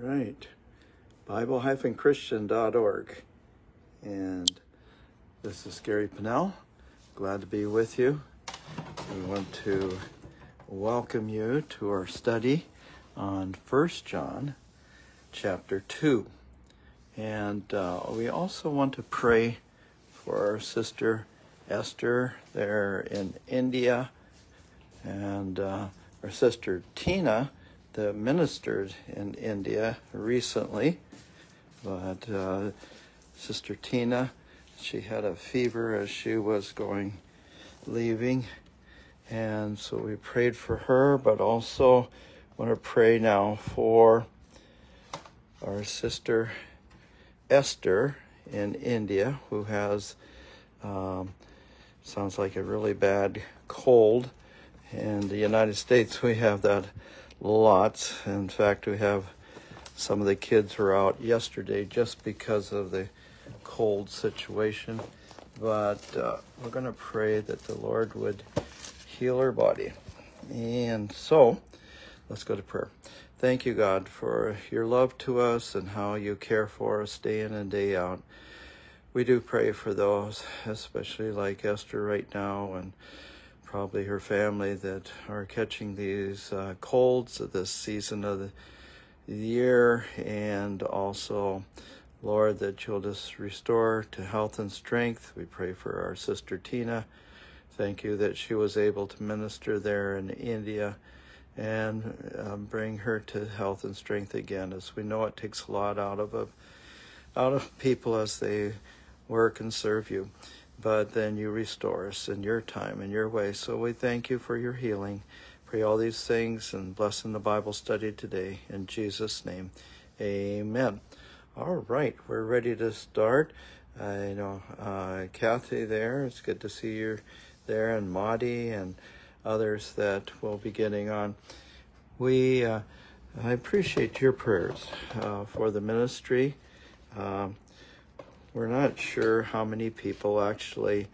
right. Bible-Christian.org. And this is Gary Panell. Glad to be with you. We want to welcome you to our study on First John chapter 2. And uh, we also want to pray for our sister Esther there in India and uh, our sister Tina ministered in India recently. But uh, Sister Tina, she had a fever as she was going, leaving. And so we prayed for her, but also want to pray now for our sister Esther in India, who has, um, sounds like a really bad cold. In the United States, we have that lots. In fact, we have some of the kids were out yesterday just because of the cold situation. But uh, we're going to pray that the Lord would heal her body. And so, let's go to prayer. Thank you, God, for your love to us and how you care for us day in and day out. We do pray for those, especially like Esther right now and probably her family that are catching these uh, colds of this season of the year, and also, Lord, that you'll just restore to health and strength. We pray for our sister Tina. Thank you that she was able to minister there in India and um, bring her to health and strength again. As we know, it takes a lot out of a, out of people as they work and serve you but then you restore us in your time and your way. So we thank you for your healing. Pray all these things and bless in the Bible study today. In Jesus' name, amen. All right, we're ready to start. I know uh, Kathy there. It's good to see you there, and Maudie and others that will be getting on. We uh, I appreciate your prayers uh, for the ministry. Um, we're not sure how many people actually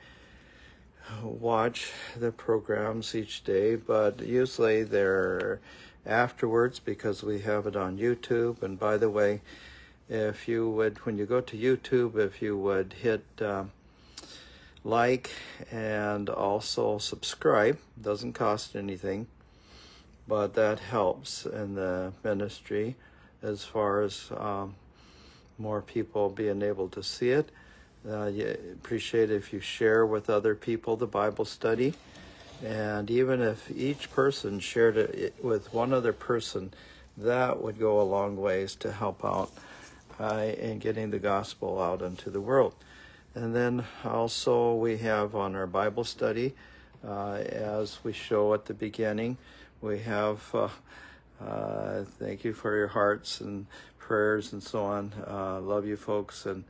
watch the programs each day, but usually they're afterwards because we have it on YouTube. And by the way, if you would, when you go to YouTube, if you would hit uh, like and also subscribe, doesn't cost anything, but that helps in the ministry as far as um, more people being able to see it. Uh, appreciate if you share with other people the Bible study. And even if each person shared it with one other person, that would go a long ways to help out uh, in getting the gospel out into the world. And then also we have on our Bible study, uh, as we show at the beginning, we have, uh, thank you for your hearts and prayers and so on. Uh, love you folks, and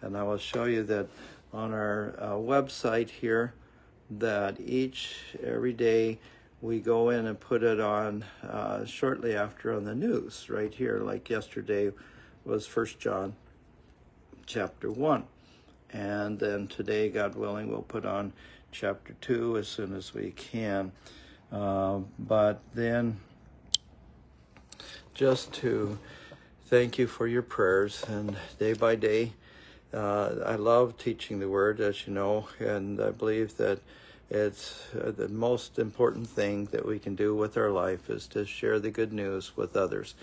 and I will show you that on our uh, website here that each every day we go in and put it on uh, shortly after on the news right here. Like yesterday was First John chapter one, and then today, God willing, we'll put on chapter two as soon as we can. Uh, but then just to thank you for your prayers and day by day. Uh, I love teaching the word, as you know, and I believe that it's uh, the most important thing that we can do with our life is to share the good news with others.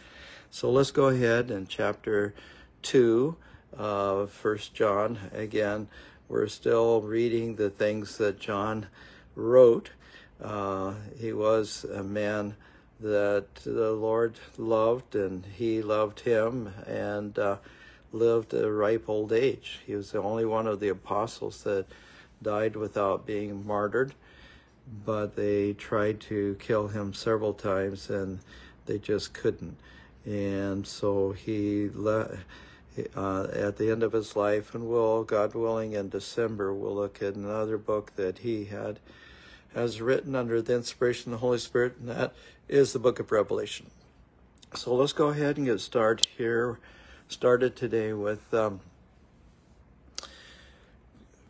So let's go ahead and chapter 2 of First John. Again, we're still reading the things that John wrote. Uh, he was a man that the Lord loved and he loved him and uh, lived a ripe old age. He was the only one of the apostles that died without being martyred, but they tried to kill him several times and they just couldn't. And so he left. Uh, at the end of his life, and we'll, God willing, in December, we'll look at another book that he had as written under the inspiration of the Holy Spirit, and that is the book of Revelation. So let's go ahead and get started here. Started today with um,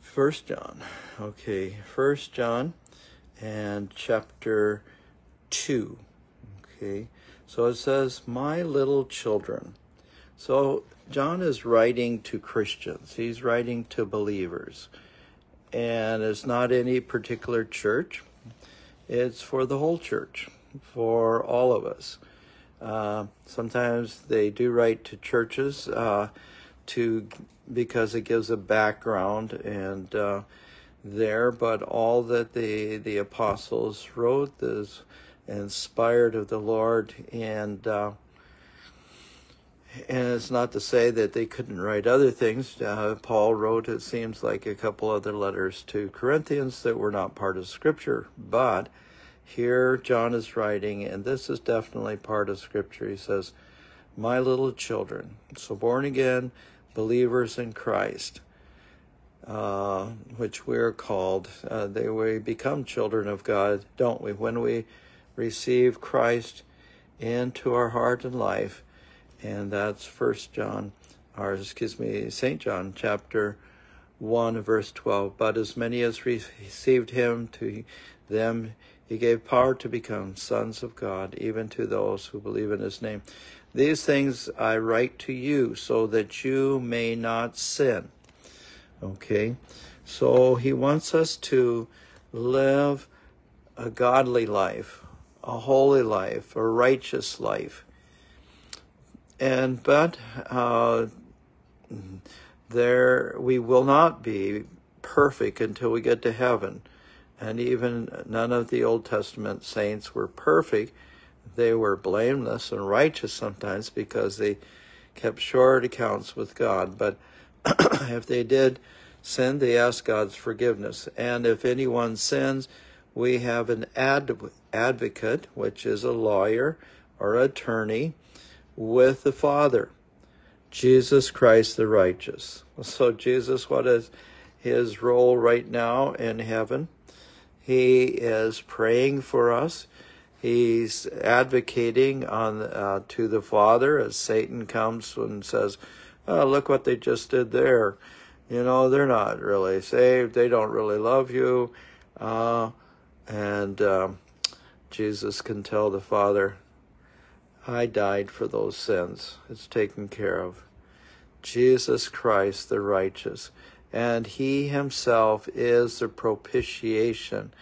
First John. Okay, First John and chapter two. Okay, So it says, My little children. So John is writing to Christians, he's writing to believers. And it's not any particular church, it's for the whole church, for all of us. Uh, sometimes they do write to churches uh, to because it gives a background and uh, there, but all that the the apostles wrote is inspired of the Lord, and uh, and it's not to say that they couldn't write other things. Uh, Paul wrote, it seems like, a couple other letters to Corinthians that were not part of Scripture, but here John is writing, and this is definitely part of Scripture. He says, "My little children," so born again believers in Christ uh, which we're called. Uh, they we become children of God, don't we? When we receive Christ into our heart and life, and that's First John, or excuse me, Saint John, chapter one, verse twelve. But as many as received Him, to them He gave power to become sons of God, even to those who believe in His name. These things I write to you, so that you may not sin. Okay? So he wants us to live a godly life, a holy life, a righteous life. And but uh, there we will not be perfect until we get to heaven. And even none of the Old Testament saints were perfect. They were blameless and righteous sometimes because they kept short accounts with God. But if they did sin, they asked God's forgiveness. And if anyone sins, we have an ad- advocate, which is a lawyer or attorney, with the Father, Jesus Christ the righteous. So, Jesus, what is his role right now in heaven? He is praying for us. He's advocating on uh, to the Father as Satan comes and says, oh, "Look what they just did there." You know, they're not really saved. They don't really love you. Uh, and um, Jesus can tell the Father, I died for those sins. It's taken care of. Jesus Christ, the righteous. And he himself is the propitiation.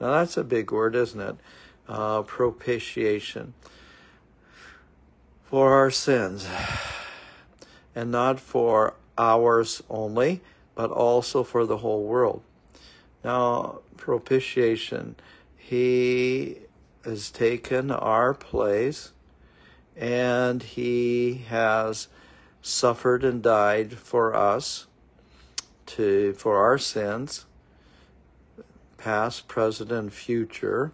Now, that's a big word, isn't it? Uh, propitiation for our sins, and not for ours only, but also for the whole world. Now, propitiation, he has taken our place and he has suffered and died for us to for our sins past present and future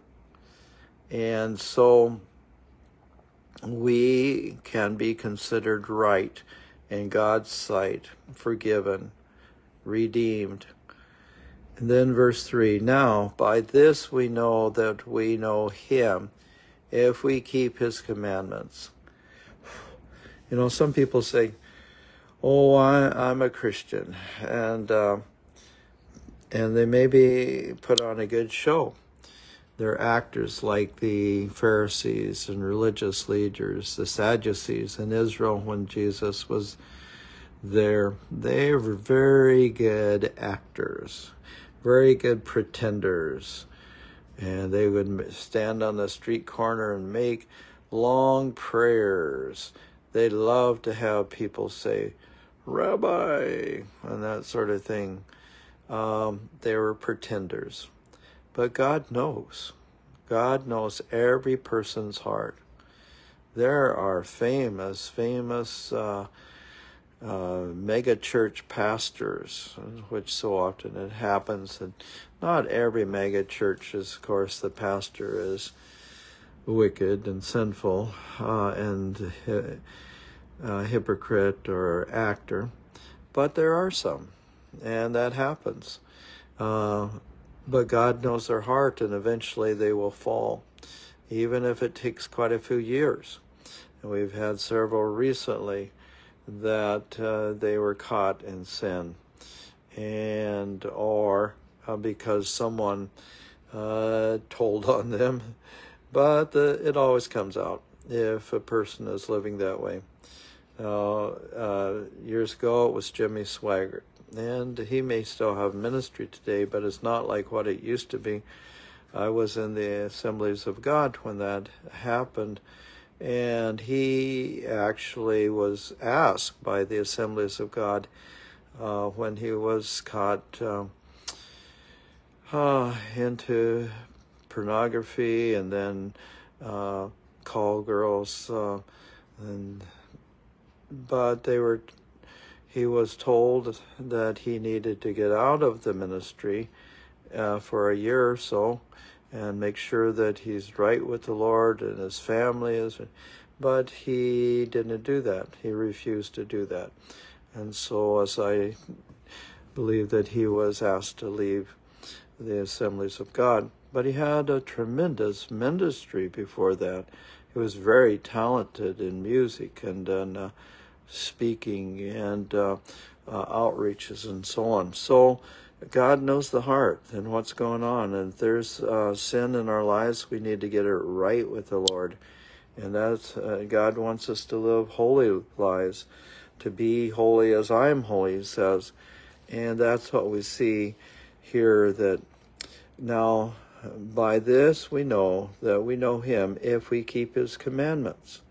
and so we can be considered right in God's sight, forgiven, redeemed. And then verse 3 Now, by this we know that we know Him if we keep His commandments. You know, some people say, Oh, I, am a Christian, and uh, and they maybe put on a good show. They're actors like the Pharisees and religious leaders, the Sadducees in Israel when Jesus was there. They were very good actors, very good pretenders. And they would stand on the street corner and make long prayers. They loved to have people say, Rabbi, and that sort of thing. Um, they were pretenders. But God knows. God knows every person's heart. There are famous, famous uh, uh, mega church pastors, which so often it happens. And not every mega church is, of course, the pastor is wicked and sinful uh, and uh, hypocrite or actor, but there are some, and that happens. Uh, but God knows their heart, and eventually they will fall, even if it takes quite a few years. And we've had several recently that uh, they were caught in sin, and or uh, because someone uh, told on them, but it always comes out. if a person is living that way. Uh, years ago, it was Jimmy Swaggart, and he may still have ministry today, but it's not like what it used to be. I was in the Assemblies of God when that happened, and he actually was asked by the Assemblies of God uh, when he was caught um, uh, into pornography and then uh, call girls, uh, and but they were. He was told that he needed to get out of the ministry uh, for a year or so and make sure that he's right with the Lord and his family is. But he didn't do that. He refused to do that. And so, as I believe that he was asked to leave the assemblies of God, but he had a tremendous ministry before that. He was very talented in music and in uh, speaking and uh, uh, outreaches and so on. So, God knows the heart and what's going on. And if there's uh, sin in our lives, we need to get it right with the Lord. And that's uh, God wants us to live holy lives, to be holy as I am holy, he says. And that's what we see here that now by this we know that we know him if we keep his commandments.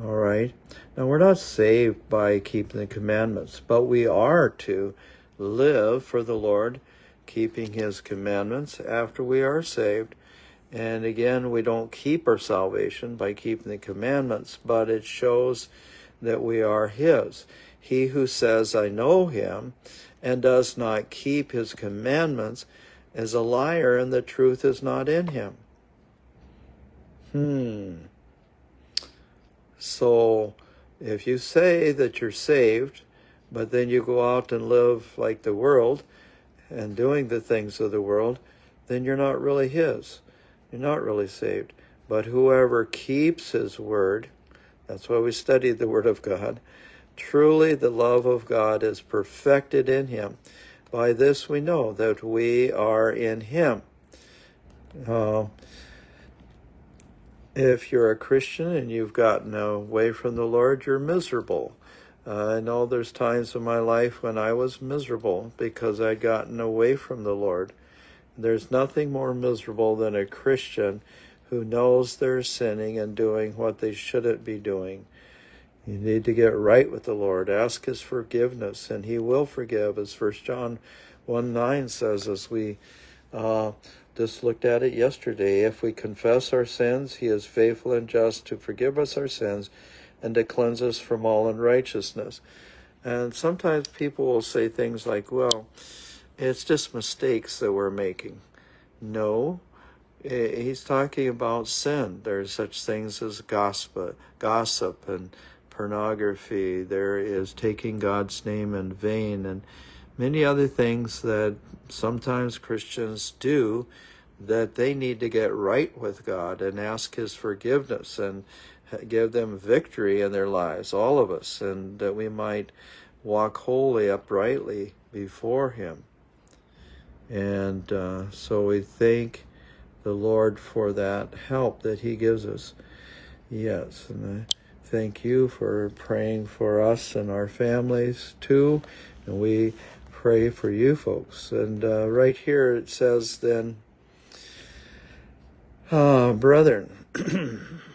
All right. Now we're not saved by keeping the commandments, but we are to live for the Lord, keeping His commandments after we are saved. And again, we don't keep our salvation by keeping the commandments, but it shows that we are His. He who says, I know Him, and does not keep His commandments is a liar, and the truth is not in him. Hmm. So, if you say that you're saved, but then you go out and live like the world and doing the things of the world, then you're not really His. You're not really saved. But whoever keeps His word, that's why we study the Word of God, truly the love of God is perfected in Him. By this we know that we are in Him. Uh, if you're a Christian and you've gotten away from the Lord, you're miserable. Uh, I know there's times in my life when I was miserable because I'd gotten away from the Lord. There's nothing more miserable than a Christian who knows they're sinning and doing what they shouldn't be doing. You need to get right with the Lord. Ask His forgiveness, and He will forgive, as First John 1 9 says, as we uh, just looked at it yesterday. If we confess our sins, He is faithful and just to forgive us our sins and to cleanse us from all unrighteousness. And sometimes people will say things like, well, it's just mistakes that we're making. No, he's talking about sin. There's such things as gossip, gossip and pornography. There is taking God's name in vain and many other things that sometimes Christians do that they need to get right with God and ask his forgiveness and give them victory in their lives, all of us, and that we might walk wholly uprightly before Him. And uh, so we thank the Lord for that help that He gives us. Yes, and I thank you for praying for us and our families too. And we pray for you folks. And uh, right here it says then, uh, brethren,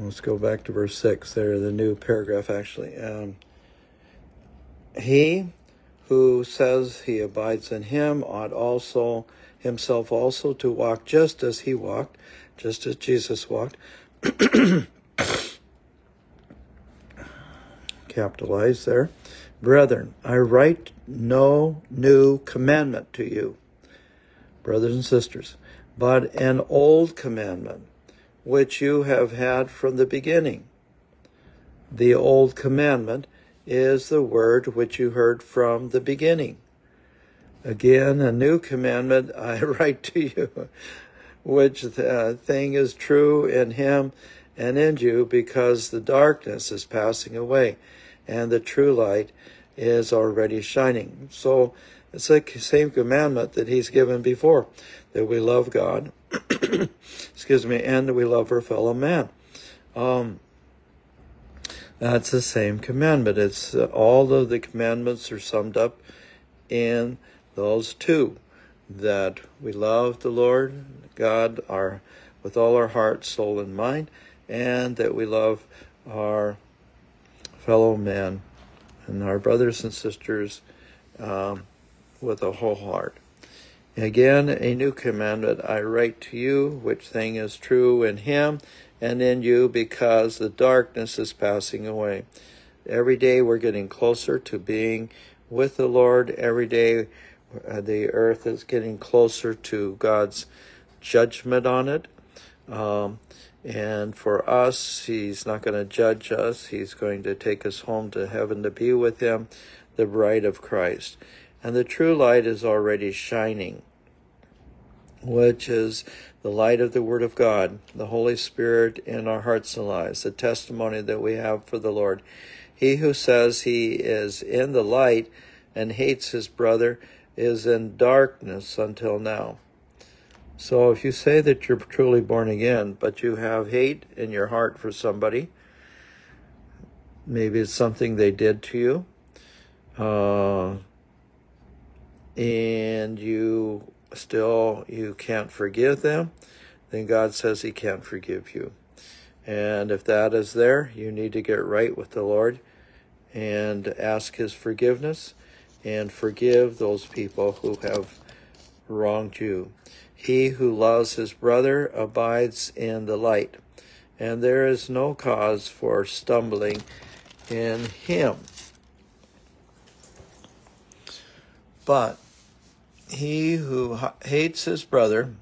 Let's go back to verse 6 there, the new paragraph actually. Um, he who says he abides in him ought also himself also to walk just as he walked, just as Jesus walked. Capitalize there. Brethren, I write no new commandment to you, brothers and sisters, but an old commandment which you have had from the beginning. The old commandment is the word which you heard from the beginning. Again, a new commandment I write to you, which thing is true in him and in you, because the darkness is passing away and the true light is already shining. So it's the same commandment that he's given before that we love God excuse me, and we love our fellow man. Um, that's the same commandment. It's uh, all of the commandments are summed up in those two that we love the Lord God our with all our heart, soul, and mind, and that we love our fellow man and our brothers and sisters um, with a whole heart. Again, a new commandment I write to you, which thing is true in him and in you, because the darkness is passing away. Every day we're getting closer to being with the Lord. Every day uh, the earth is getting closer to God's judgment on it. Um, and for us, He's not going to judge us. He's going to take us home to heaven to be with Him, the bride of Christ. And the true light is already shining, which is the light of the Word of God, the Holy Spirit in our hearts and lives, the testimony that we have for the Lord. He who says he is in the light and hates his brother is in darkness until now. So if you say that you're truly born again, but you have hate in your heart for somebody, maybe it's something they did to you, uh, and you still you can't forgive them, then God says He can't forgive you. And if that is there, you need to get right with the Lord and ask His forgiveness and forgive those people who have wronged you. He who loves his brother abides in the light, and there is no cause for stumbling in him. But he who hates his brother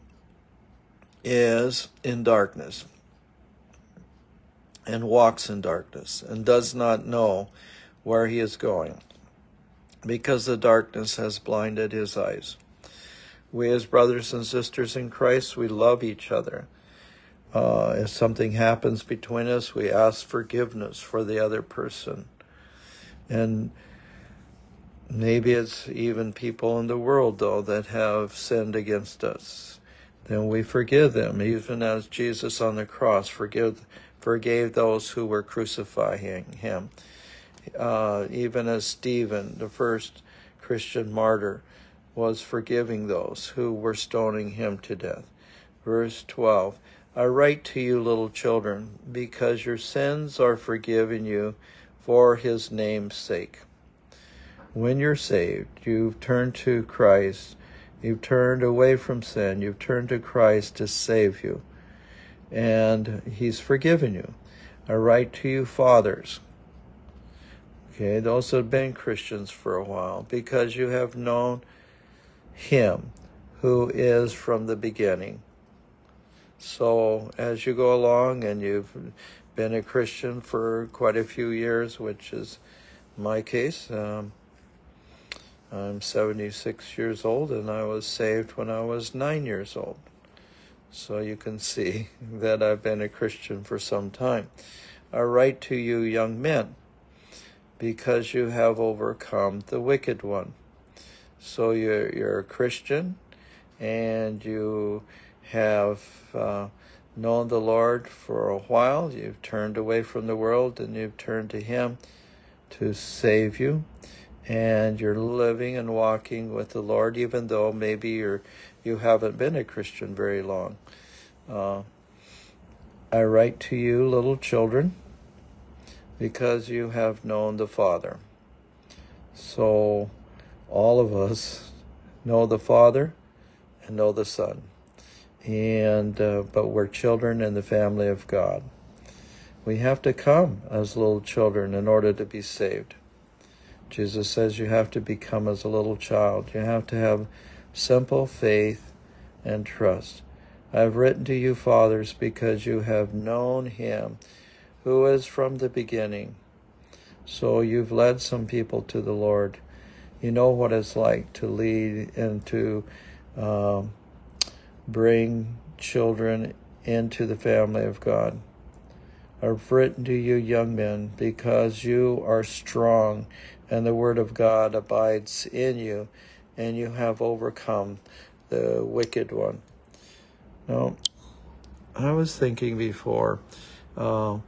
is in darkness and walks in darkness and does not know where he is going because the darkness has blinded his eyes. We, as brothers and sisters in Christ, we love each other. Uh, if something happens between us, we ask forgiveness for the other person. And maybe it's even people in the world, though, that have sinned against us. Then we forgive them, even as Jesus on the cross forgive, forgave those who were crucifying him uh, even as Stephen, the first Christian martyr, was forgiving those who were stoning him to death. Verse 12 I write to you, little children, because your sins are forgiven you for his name's sake. When you're saved, you've turned to Christ. You've turned away from sin. You've turned to Christ to save you. And he's forgiven you. I write to you, fathers, Okay, those have been Christians for a while because you have known Him who is from the beginning. So as you go along and you've been a Christian for quite a few years, which is my case, um, I'm 76 years old and I was saved when I was nine years old. So you can see that I've been a Christian for some time. I write to you, young men because you have overcome the wicked one. So you're, you're a Christian and you have uh, known the Lord for a while. You've turned away from the world and you've turned to Him to save you. And you're living and walking with the Lord, even though maybe you're you haven't been a Christian very long. Uh, I write to you, little children because you have known the Father. So all of us know the Father and know the Son. And uh, but we're children in the family of God. We have to come as little children in order to be saved. Jesus says you have to become as a little child. You have to have simple faith and trust. I have written to you, fathers, because you have known him who is from the beginning. So you've led some people to the Lord. You know what it's like to lead and to um, bring children into the family of God. I've written to you, young men, because you are strong and the word of God abides in you, and you have overcome the wicked one. Now, I was thinking before, uh,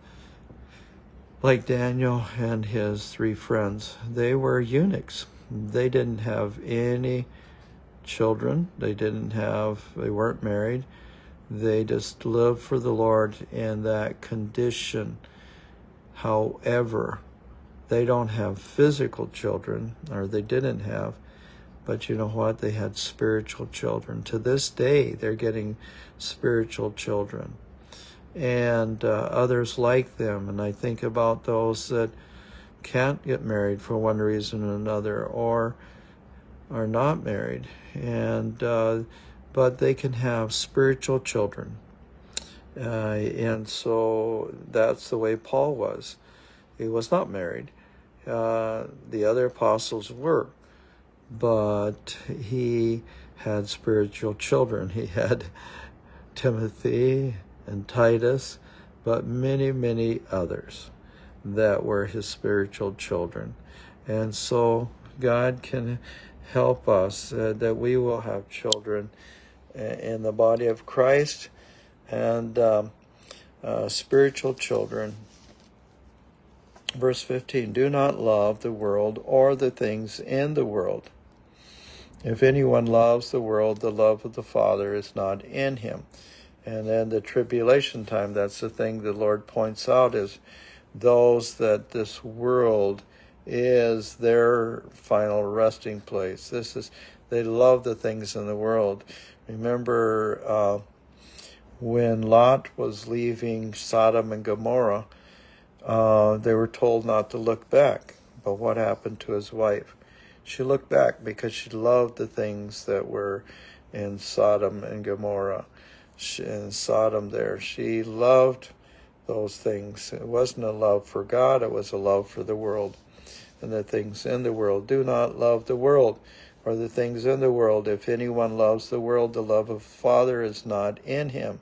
like Daniel and his three friends, they were eunuchs. They didn't have any children. They didn't have, they weren't married. They just lived for the Lord in that condition. However, they don't have physical children, or they didn't have, but you know what? They had spiritual children. To this day, they're getting spiritual children. And uh, others like them. And I think about those that can't get married for one reason or another, or are not married. And, uh, but they can have spiritual children. Uh, and so that's the way Paul was. He was not married. Uh, the other apostles were but he had spiritual children. He had Timothy and Titus, but many, many others that were his spiritual children. And so God can help us uh, that we will have children in the body of Christ and um, uh, spiritual children. Verse 15 Do not love the world or the things in the world. If anyone loves the world, the love of the Father is not in him. And then the tribulation time, that's the thing the Lord points out is those that this world is their final resting place. This is they love the things in the world. Remember uh, when Lot was leaving Sodom and Gomorrah, uh, they were told not to look back. But what happened to his wife? She looked back because she loved the things that were in Sodom and Gomorrah. She, in Sodom, there, she loved those things. It wasn't a love for God, it was a love for the world and the things in the world. Do not love the world or the things in the world. If anyone loves the world, the love of the Father is not in him.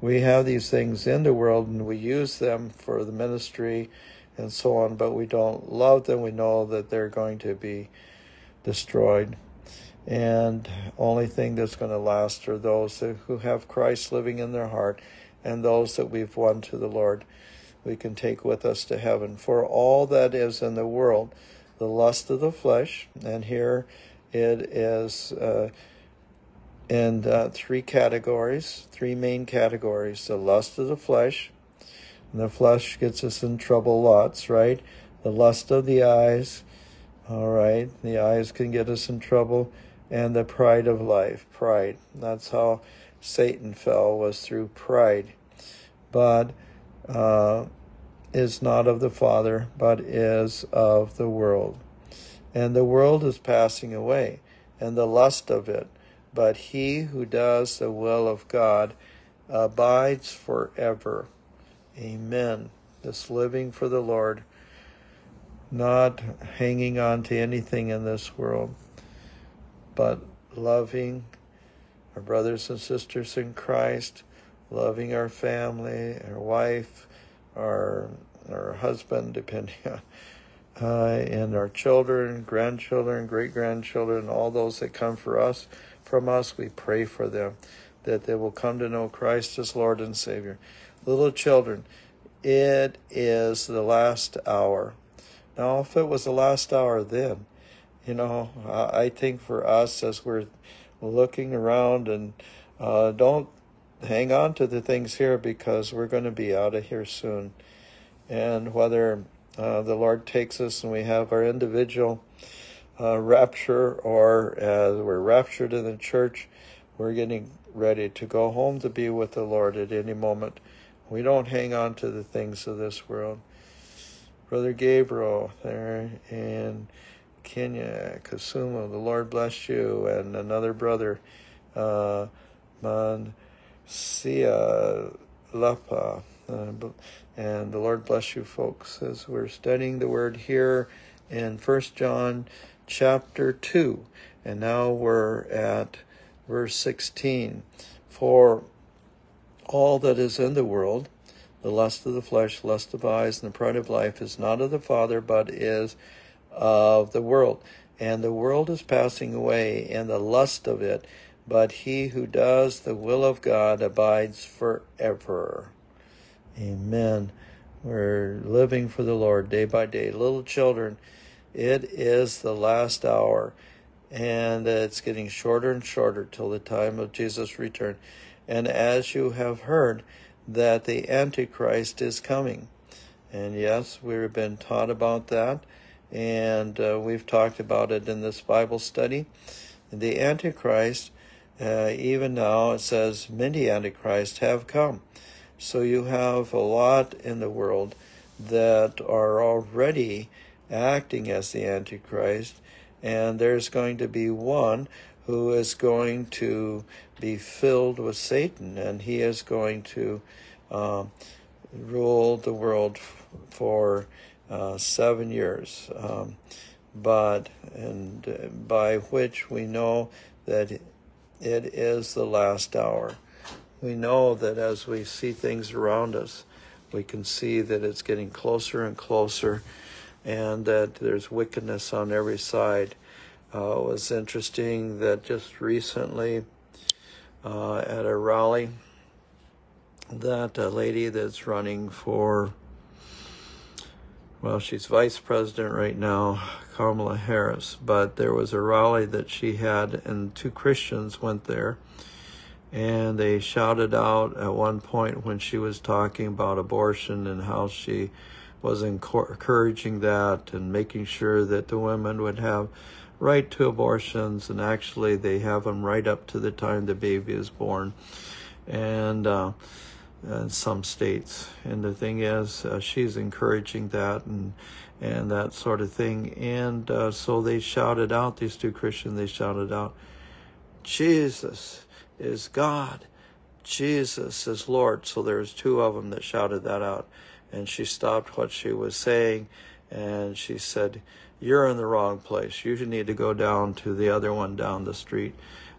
We have these things in the world and we use them for the ministry and so on, but we don't love them. We know that they're going to be destroyed. And only thing that's going to last are those who have Christ living in their heart and those that we've won to the Lord. We can take with us to heaven. For all that is in the world, the lust of the flesh, and here it is uh, in uh, three categories, three main categories the lust of the flesh, and the flesh gets us in trouble lots, right? The lust of the eyes, all right? The eyes can get us in trouble. And the pride of life, pride. That's how Satan fell, was through pride. But uh, is not of the Father, but is of the world. And the world is passing away, and the lust of it. But he who does the will of God abides forever. Amen. This living for the Lord, not hanging on to anything in this world, but loving our brothers and sisters in Christ, loving our family, our wife, our our husband, depending on, uh, and our children, grandchildren, great grandchildren, all those that come for us from us, we pray for them that they will come to know Christ as Lord and Savior. Little children, it is the last hour. Now, if it was the last hour then, you know, I think for us as we're looking around and uh, don't hang on to the things here because we're going to be out of here soon. And whether uh, the Lord takes us and we have our individual uh, rapture or as we're raptured in the church, we're getting ready to go home to be with the Lord at any moment. We don't hang on to the things of this world. Brother Gabriel there in Kenya, Kisumu, the Lord bless you, and another brother, uh, Mansia Lapa. Uh, and the Lord bless you, folks, as we're studying the word here in First John chapter 2. And now we're at verse 16. For all that is in the world, the lust of the flesh, lust of eyes, and the pride of life, is not of the Father, but is of the world. And the world is passing away, and the lust of it, but he who does the will of God abides forever. Amen. We're living for the Lord day by day. Little children, it is the last hour, and it's getting shorter and shorter till the time of Jesus' return. And as you have heard, that the Antichrist is coming. And yes, we've been taught about that, and uh, we've talked about it in this Bible study. The Antichrist, uh, even now, it says many Antichrists have come. So you have a lot in the world that are already acting as the Antichrist, and there's going to be one who is going to be filled with Satan, and he is going to uh, rule the world for uh, seven years. Um, but and uh, by which we know that it is the last hour. We know that as we see things around us, we can see that it's getting closer and closer, and that there's wickedness on every side. Uh, it was interesting that just recently uh, at a rally, that a lady that's running for, well, she's vice president right now, Kamala Harris, but there was a rally that she had, and two Christians went there, and they shouted out at one point when she was talking about abortion and how she was encouraging that and making sure that the women would have right to abortions, and actually they have them right up to the time the baby is born, and uh, in some states. And the thing is, uh, she's encouraging that and and that sort of thing. And uh, so they shouted out, these two Christians, they shouted out, Jesus is God. Jesus is Lord. So there's two of them that shouted that out. And she stopped what she was saying and she said, you're in the wrong place. You need to go down to the other one down the street,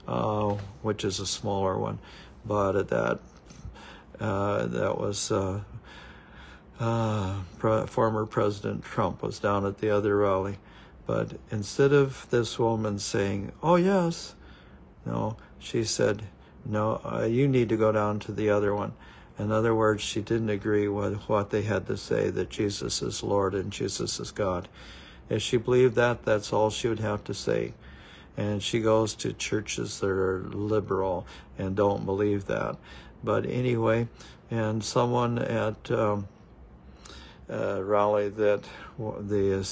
uh, which is a smaller one. But at that, uh, that was uh, uh pre- former President Trump was down at the other rally. But instead of this woman saying, "Oh yes," no, she said, "No, uh, you need to go down to the other one." In other words, she didn't agree with what they had to say that Jesus is Lord and Jesus is God. If she believed that, that's all she would have to say. And she goes to churches that are liberal and don't believe that. But anyway, and someone at um, uh, Raleigh that the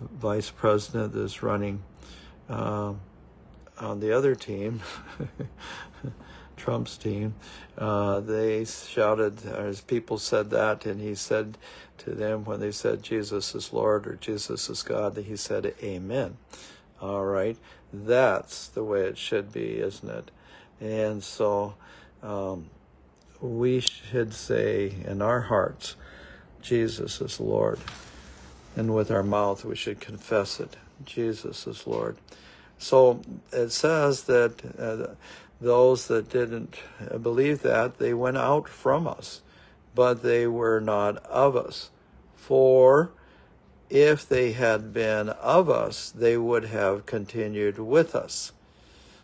vice president is running uh, on the other team, Trump's team, uh, they shouted, as people said that, and he said to them when they said Jesus is Lord or Jesus is God, that he said Amen. All right, that's the way it should be, isn't it? And so um, we should say in our hearts, Jesus is Lord. And with our mouth, we should confess it. Jesus is Lord. So it says that uh, those that didn't believe that, they went out from us, but they were not of us. For if they had been of us, they would have continued with us.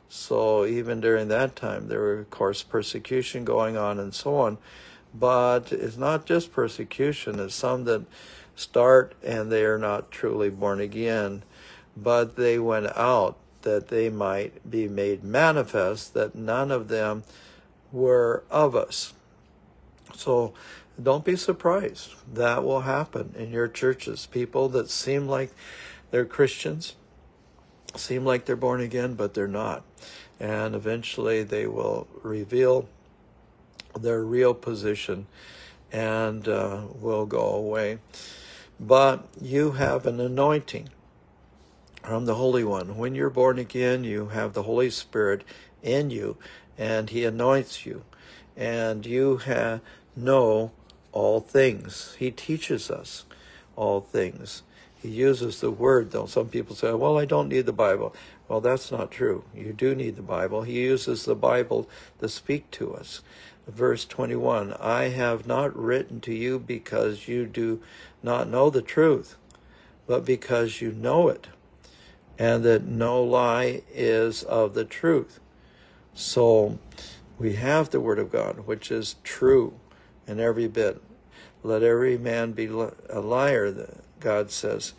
So even during that time, there were, of course, persecution going on and so on. But it's not just persecution, it's some that start and they are not truly born again, but they went out that they might be made manifest that none of them were of us. So don't be surprised. That will happen in your churches. People that seem like they're Christians, seem like they're born again, but they're not. And eventually they will reveal their real position and uh, will go away. But you have an anointing from the Holy One. When you're born again, you have the Holy Spirit in you, and He anoints you, and you ha- know all things. He teaches us all things. He uses the word, though. Some people say, well, I don't need the Bible. Well, that's not true. You do need the Bible. He uses the Bible to speak to us. Verse 21 I have not written to you because you do not know the truth, but because you know it and that no lie is of the truth. So we have the Word of God, which is true in every bit. Let every man be a liar, God says,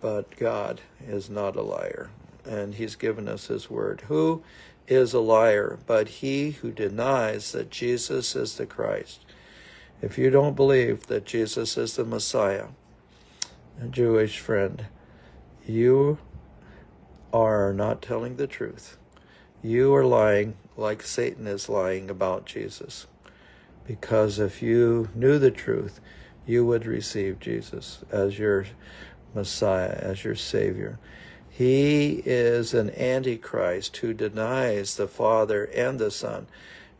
but God is not a liar, and He's given us His Word. Who is a liar but he who denies that Jesus is the Christ? If you don't believe that Jesus is the Messiah, a Jewish friend, you are not telling the truth. You are lying like Satan is lying about Jesus. Because if you knew the truth, you would receive Jesus as your Messiah, as your Savior. He is an antichrist who denies the Father and the Son.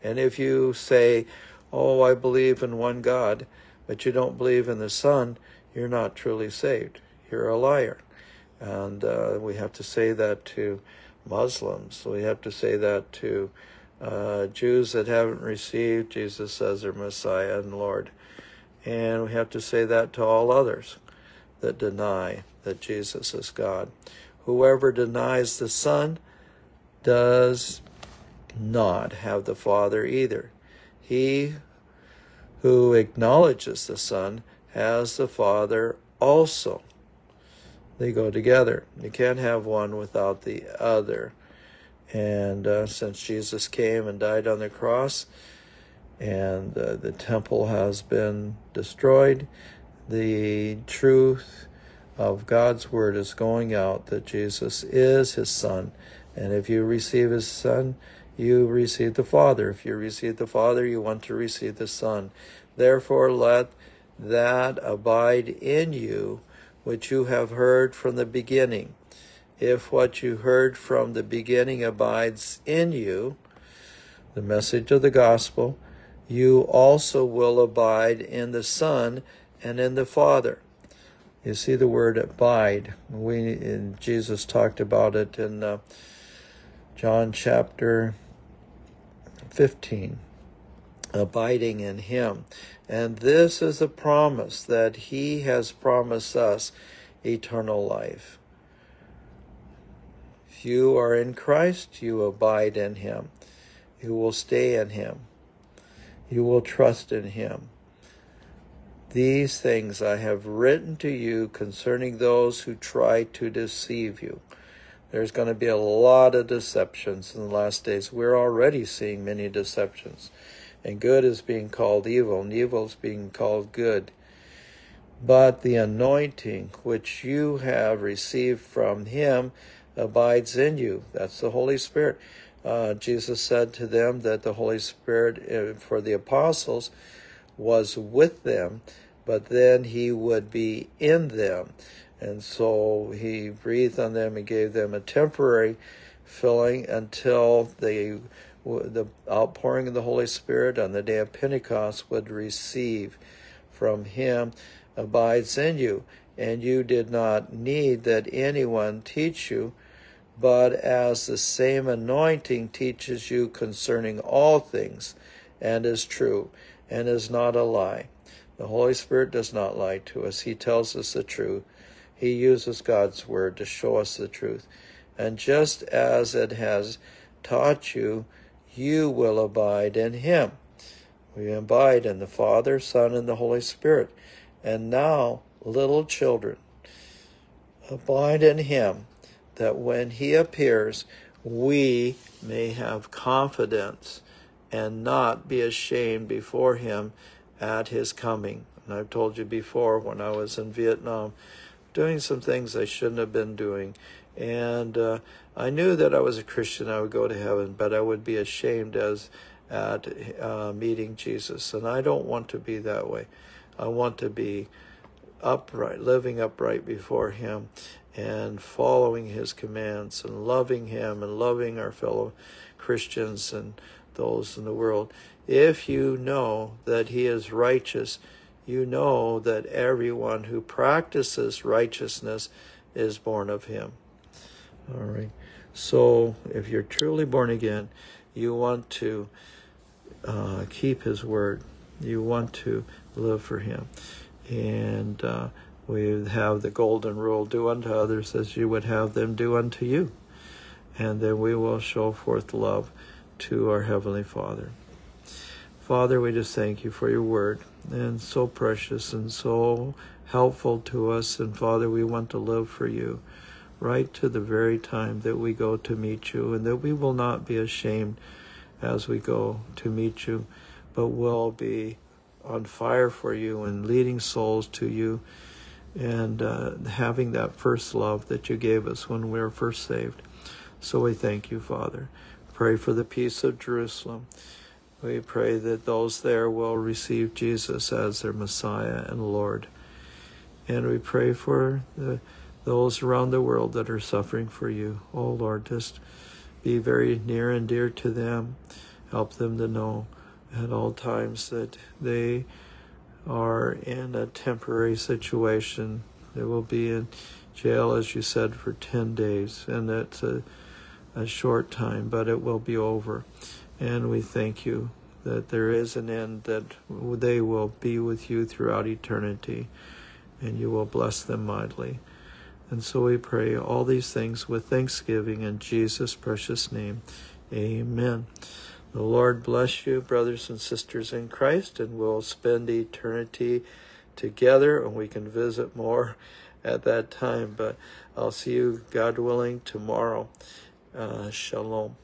And if you say, Oh, I believe in one God, but you don't believe in the Son, you're not truly saved. You're a liar. And uh, we have to say that to Muslims. We have to say that to uh, Jews that haven't received Jesus as their Messiah and Lord. And we have to say that to all others that deny that Jesus is God. Whoever denies the Son does not have the Father either. He who acknowledges the Son has the Father also. They go together. You can't have one without the other. And uh, since Jesus came and died on the cross, and uh, the temple has been destroyed, the truth of God's word is going out that Jesus is his son. And if you receive his son, you receive the Father. If you receive the Father, you want to receive the Son. Therefore, let that abide in you which you have heard from the beginning. If what you heard from the beginning abides in you, the message of the gospel, you also will abide in the Son and in the Father. You see the word abide. We Jesus talked about it in uh, John chapter 15, abiding in Him. And this is a promise that He has promised us eternal life. If you are in Christ, you abide in Him. You will stay in Him. You will trust in Him. These things I have written to you concerning those who try to deceive you. There's going to be a lot of deceptions in the last days. We're already seeing many deceptions. And good is being called evil, and evil is being called good. But the anointing which you have received from him abides in you. That's the Holy Spirit. Uh, Jesus said to them that the Holy Spirit uh, for the apostles was with them, but then he would be in them. And so he breathed on them and gave them a temporary filling until the the outpouring of the Holy Spirit on the day of Pentecost would receive from him abides in you. And you did not need that anyone teach you, but as the same anointing teaches you concerning all things, and is true, and is not a lie. The Holy Spirit does not lie to us. He tells us the truth. He uses God's word to show us the truth. And just as it has taught you, you will abide in him. We abide in the Father, Son, and the Holy Spirit. And now, little children, abide in him, that when he appears, we may have confidence and not be ashamed before him at his coming. And I've told you before when I was in Vietnam, doing some things I shouldn't have been doing. And uh, I knew that I was a Christian, I would go to heaven, but I would be ashamed as at uh, meeting Jesus. And I don't want to be that way. I want to be upright, living upright before Him and following His commands and loving Him and loving our fellow Christians and those in the world. If you know that He is righteous, you know that everyone who practices righteousness is born of Him. All right. So if you're truly born again, you want to uh, keep His word. You want to live for Him. And uh, we have the golden rule do unto others as you would have them do unto you. And then we will show forth love to our Heavenly Father. Father, we just thank you for your word and so precious and so helpful to us. And Father, we want to live for you right to the very time that we go to meet you and that we will not be ashamed as we go to meet you, but will be on fire for you and leading souls to you and uh, having that first love that you gave us when we were first saved. So we thank you, Father. Pray for the peace of Jerusalem. We pray that those there will receive Jesus as their Messiah and Lord. And we pray for the, those around the world that are suffering for you. Oh Lord, just be very near and dear to them. Help them to know at all times that they are in a temporary situation. They will be in jail, as you said, for 10 days, and that's a, a short time, but it will be over. And we thank you that there is an end, that they will be with you throughout eternity, and you will bless them mightily. And so we pray all these things with thanksgiving in Jesus' precious name. Amen. The Lord bless you, brothers and sisters in Christ, and we'll spend eternity together, and we can visit more at that time. But I'll see you, God willing, tomorrow. Uh, shalom.